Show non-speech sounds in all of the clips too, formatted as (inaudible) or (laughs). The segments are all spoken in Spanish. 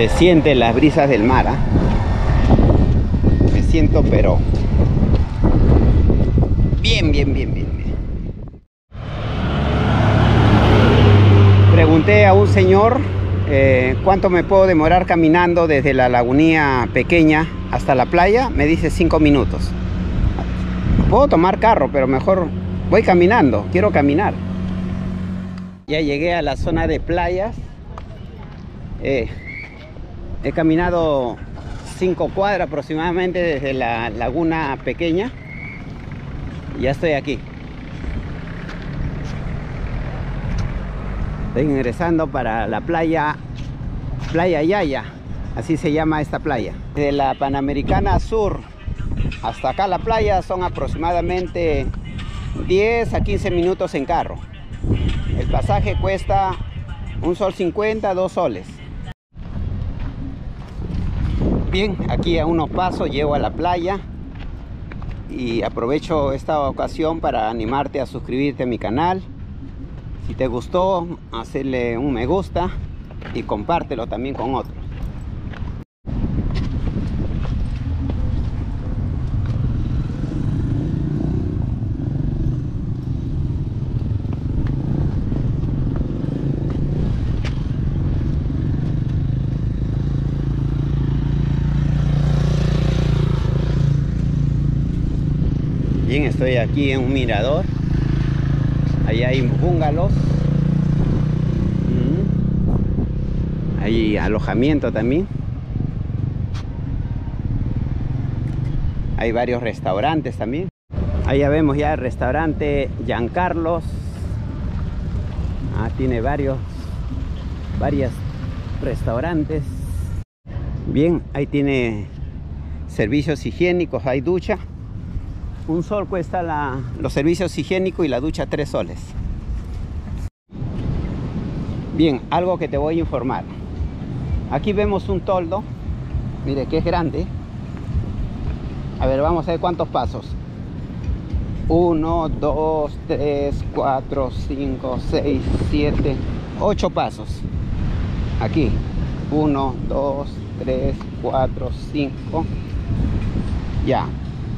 Se sienten las brisas del mar. ¿ah? Me siento pero bien, bien, bien, bien. Pregunté a un señor eh, cuánto me puedo demorar caminando desde la lagunía pequeña hasta la playa. Me dice cinco minutos. Puedo tomar carro, pero mejor voy caminando. Quiero caminar. Ya llegué a la zona de playas. Eh, he caminado 5 cuadras aproximadamente desde la laguna pequeña. Ya estoy aquí. Estoy ingresando para la playa Playa Yaya, así se llama esta playa. De la Panamericana Sur hasta acá la playa son aproximadamente 10 a 15 minutos en carro. El pasaje cuesta un sol 50, dos soles. Bien, aquí a unos pasos llego a la playa y aprovecho esta ocasión para animarte a suscribirte a mi canal si te gustó, hacerle un me gusta y compártelo también con otros. Estoy aquí en un mirador Ahí hay bungalows. Mm. Hay alojamiento también. Hay varios restaurantes también. Ahí ya vemos ya el restaurante Giancarlos. Ah, tiene varios, varios restaurantes. Bien, ahí tiene servicios higiénicos, hay ducha un sol cuesta los servicios higiénicos y la ducha tres soles. Bien, algo que te voy a informar. Aquí vemos un toldo. Mire que es grande. A ver, vamos a ver cuántos pasos. 1, 2, 3, 4, 5, 6, 7, 8 pasos. Aquí. 1, 2, 3, 4, 5. Ya.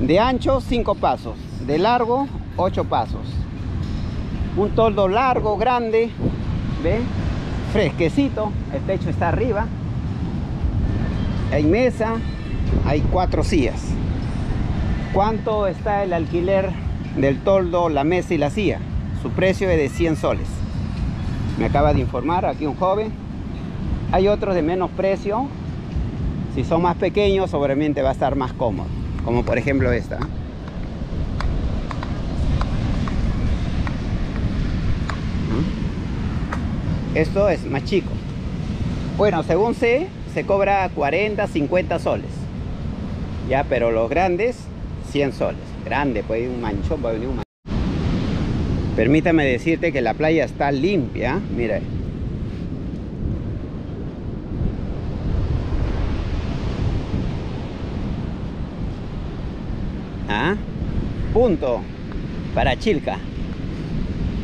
De ancho 5 pasos, de largo 8 pasos. Un toldo largo, grande, ¿ve? Fresquecito, el techo está arriba. Hay mesa, hay cuatro sillas. ¿Cuánto está el alquiler del toldo, la mesa y la silla? Su precio es de 100 soles. Me acaba de informar aquí un joven. Hay otros de menos precio. Si son más pequeños, obviamente va a estar más cómodo como por ejemplo esta. Esto es más chico. Bueno, según sé, se cobra 40, 50 soles. Ya, pero los grandes, 100 soles. Grande, puede ir un manchón, puede venir un manchón. Permítame decirte que la playa está limpia. Mira, ¿Ah? Punto para Chilca.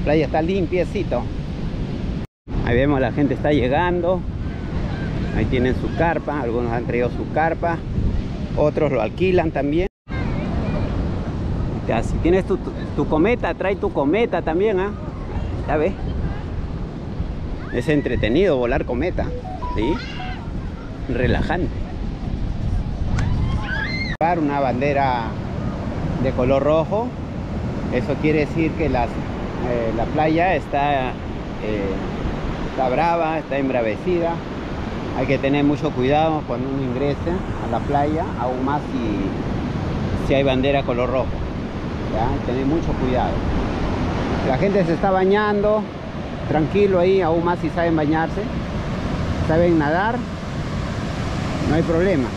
playa está limpiecito. Ahí vemos la gente está llegando. Ahí tienen su carpa. Algunos han traído su carpa. Otros lo alquilan también. Si tienes tu, cometa, trae tu cometa también, ¿ah? ¿Ya ves? Es entretenido volar cometa, ¿sí? Relajante. Una bandera de color rojo. Eso quiere decir que eh, la playa está, eh, está brava, está embravecida. Hay que tener mucho cuidado cuando uno ingrese a la playa aún más si, si hay bandera color rojo ¿ya? tener mucho cuidado. La gente se está bañando tranquilo ahí aún más si saben bañarse saben nadar no hay problema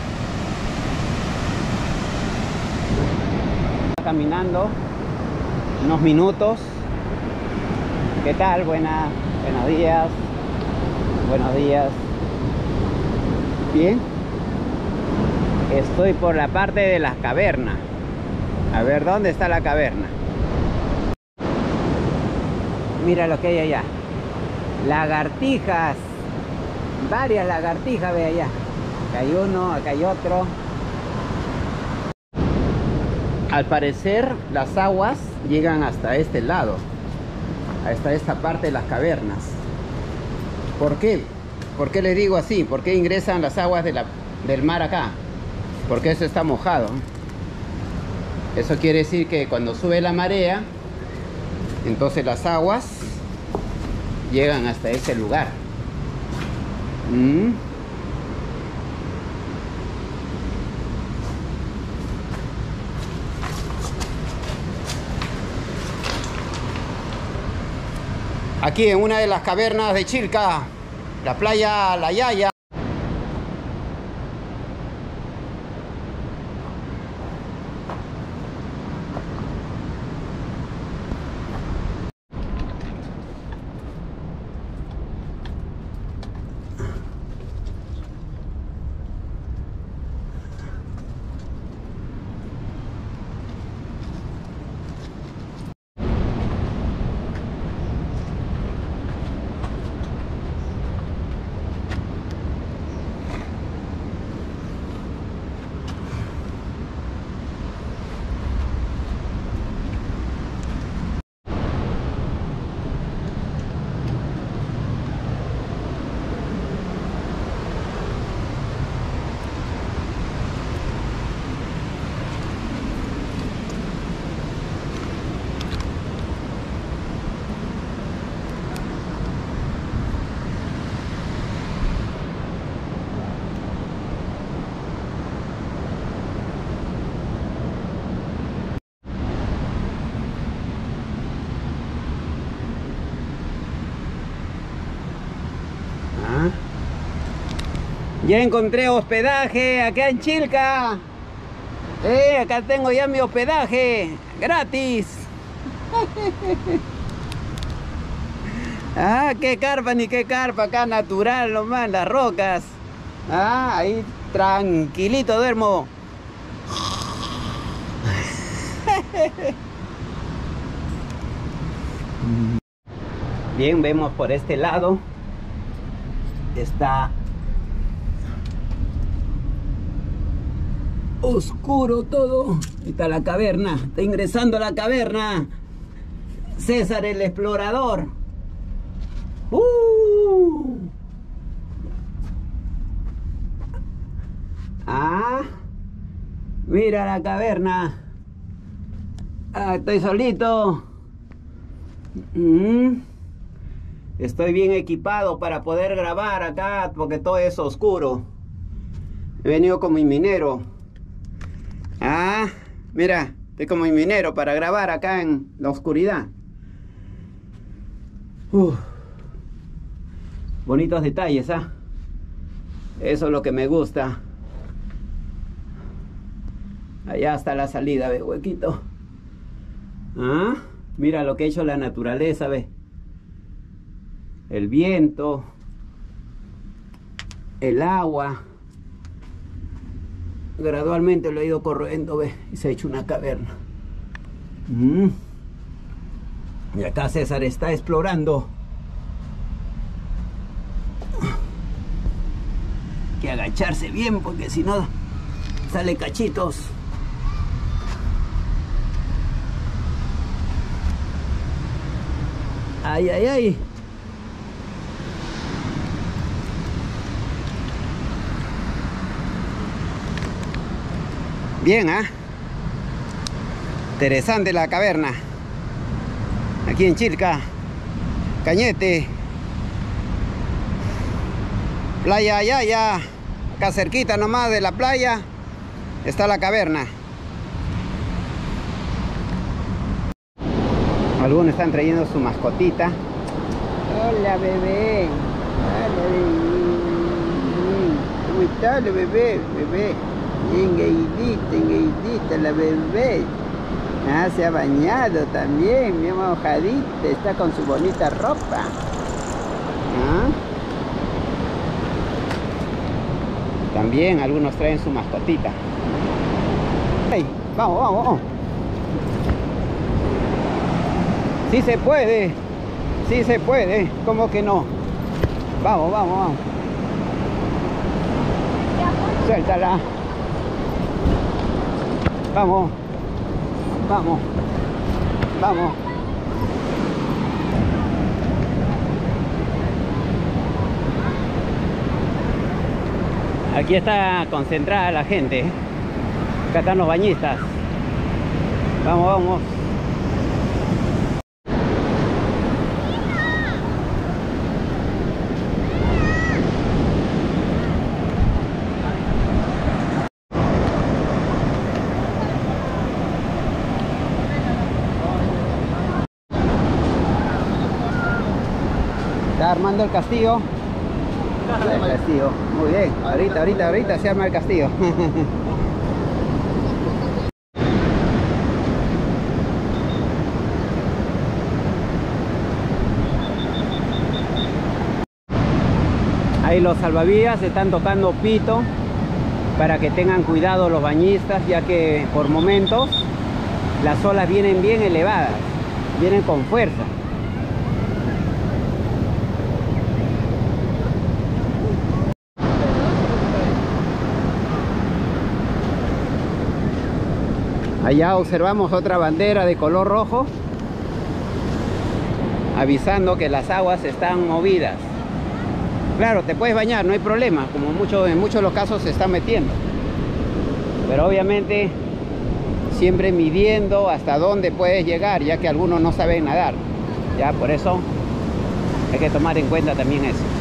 caminando unos minutos. ¿Qué tal? Buena, buenos días. Buenos días. Bien. Estoy por la parte de las cavernas. A ver, ¿dónde está la caverna? Mira lo que hay allá. Lagartijas. varias lagartijas, ve allá. Acá hay uno, acá hay otro. Al parecer las aguas llegan hasta este lado, hasta esta parte de las cavernas. ¿Por qué? ¿Por qué le digo así? ¿Por qué ingresan las aguas del mar acá? Porque eso está mojado. Eso quiere decir que cuando sube la marea, entonces las aguas llegan hasta ese lugar. ¿Mm? Aquí en una de las cavernas de Chilca, la playa La Yaya. Ya encontré hospedaje acá en Chilca. Eh, acá tengo ya mi hospedaje gratis. ah, qué carpa ni qué carpa acá natural nomás, las rocas. Ah, ahí tranquilito duermo. (laughs) Bien, vemos por este lado. Está oscuro todo. Ahí está la caverna. Está ingresando a la caverna. César el explorador. ¡Uh! Ah, mira la caverna. Ah, estoy solito. Mm. Estoy bien equipado para poder grabar acá porque todo es oscuro. He venido con mi minero. Ah, mira, estoy como mi minero para grabar acá en la oscuridad. Bonitos detalles, ¿ah? Eso es lo que me gusta. Allá está la salida, ve, huequito. ¿Ah? Mira lo que ha hecho la naturaleza, ve. El viento. El agua gradualmente lo he ido corriendo, ve, y se ha hecho una caverna. Mm. Y acá César está explorando. que agacharse bien porque si no sale cachitos. Ay, ay, ay. Bien, ¿ah? Interesante la caverna. Aquí en Chilca. Cañete. Playa allá, Acá cerquita nomás de la playa está la caverna. Algunos están trayendo su mascotita. Hola bebé. Hola. ¿Cómo estás bebé? Bebé engaidita, engaidita la bebé. Ah, se ha bañado también, bien mojadita, está con su bonita ropa. ¿Ah? También algunos traen su mascotita. vamos, vamos, vamos. Sí se puede, sí se puede, ¿cómo que no? Vamos, vamos, vamos. Suéltala. Vamos. Vamos. Vamos. Aquí está concentrada la gente. Acá están los bañistas. Vamos, vamos. Está armando el castillo. El castillo. Muy bien. Ahorita, ahorita, ahorita se arma el castillo. (laughs) Ahí los salvavidas están tocando pito para que tengan cuidado los bañistas, ya que por momentos las olas vienen bien elevadas, vienen con fuerza. Allá observamos otra bandera de color rojo avisando que las aguas están movidas. Claro, te puedes bañar, no hay problema, como mucho, en muchos de los casos se están metiendo. Pero obviamente siempre midiendo hasta dónde puedes llegar, ya que algunos no saben nadar. Ya, por eso hay que tomar en cuenta también eso.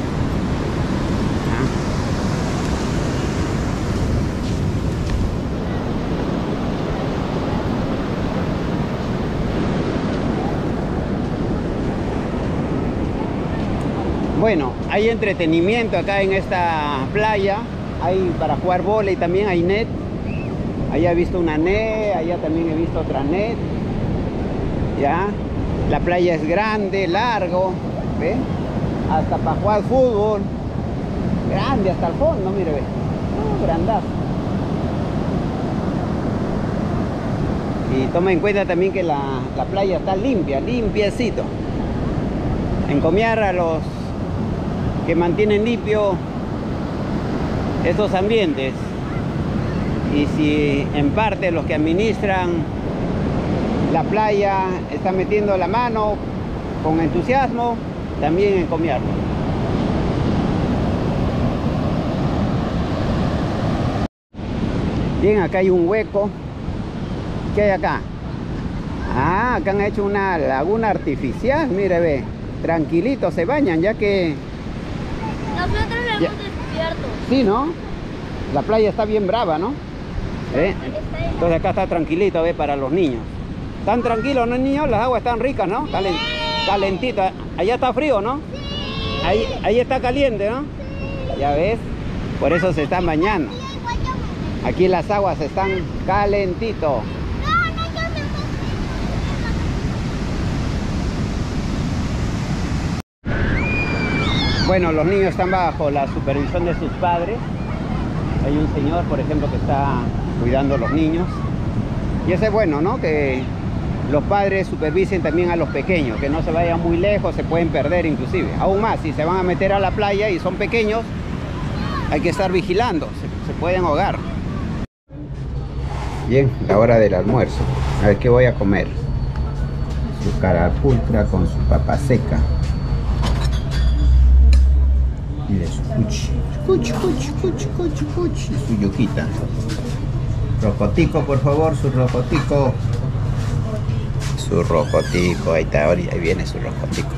Bueno, hay entretenimiento acá en esta playa. Hay para jugar y también, hay net. Allá he visto una net, allá también he visto otra net. Ya. La playa es grande, largo. ¿Ve? Hasta para jugar fútbol. Grande hasta el fondo, mire, ve. Grandazo. Y toma en cuenta también que la, la playa está limpia, limpiecito. Encomiar a los que mantienen limpio estos ambientes y si en parte los que administran la playa están metiendo la mano con entusiasmo, también encomiarlo. Bien, acá hay un hueco. ¿Qué hay acá? Ah, acá han hecho una laguna artificial, mire, ve. Tranquilito se bañan, ya que Sí, ¿no? La playa está bien brava, ¿no? ¿Eh? Entonces acá está tranquilito. Para los niños. ¿Están tranquilos, no, niños? Las aguas están ricas, ¿no? Calen. Allá está frío, ¿no? Ahí, ahí está caliente, ¿no? Ya ves. Por eso se están bañando. Aquí las aguas están calentitos. Bueno, los niños están bajo la supervisión de sus padres. Hay un señor, por ejemplo, que está cuidando a los niños. Y eso es bueno, ¿no? Que los padres supervisen también a los pequeños, que no se vayan muy lejos, se pueden perder inclusive. Aún más, si se van a meter a la playa y son pequeños, hay que estar vigilando, se, pueden ahogar. Bien, la hora del almuerzo. A ver qué voy a comer. Su carapulcra con su papa seca. Mire su cuchi. Cuchi, cuchi, cuchi, cuchi, cuchi. Su yuquita. Rocotico, por favor, su rocotico. Su rocotico, ahí está, ahí viene su rocotico.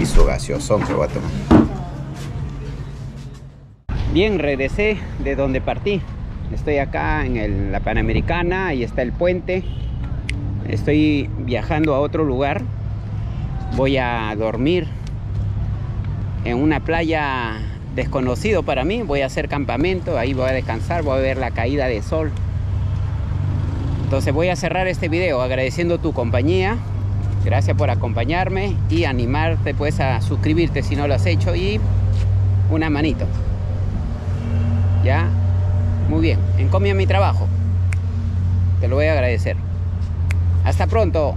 Y su gaseosón que voy a tomar. Bien, regresé de donde partí. Estoy acá en la Panamericana, ahí está el puente. Estoy viajando a otro lugar. Voy a dormir en una playa desconocido para mí. Voy a hacer campamento, ahí voy a descansar, voy a ver la caída de sol. Entonces voy a cerrar este video agradeciendo tu compañía. Gracias por acompañarme y animarte pues a suscribirte si no lo has hecho y una manito. ¿Ya? Muy bien, encomia mi trabajo. Te lo voy a agradecer. Hasta pronto.